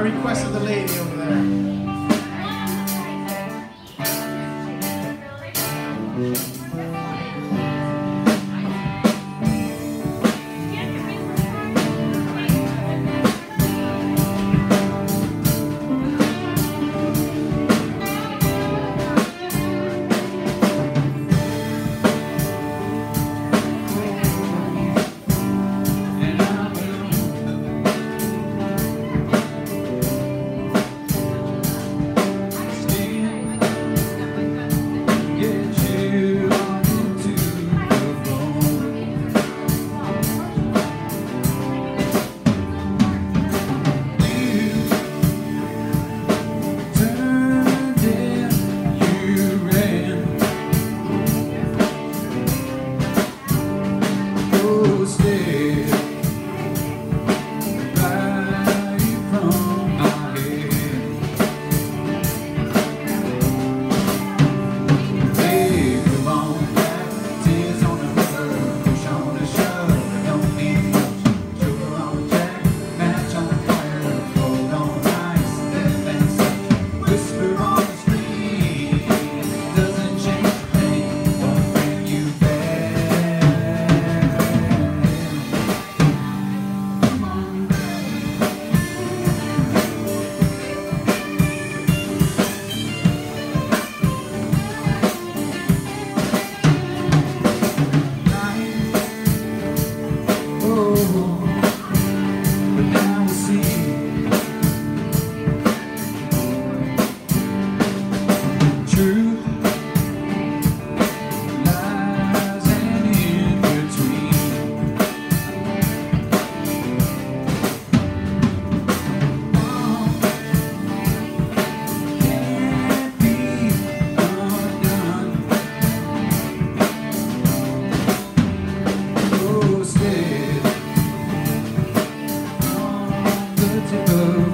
requested the lady over there. to go.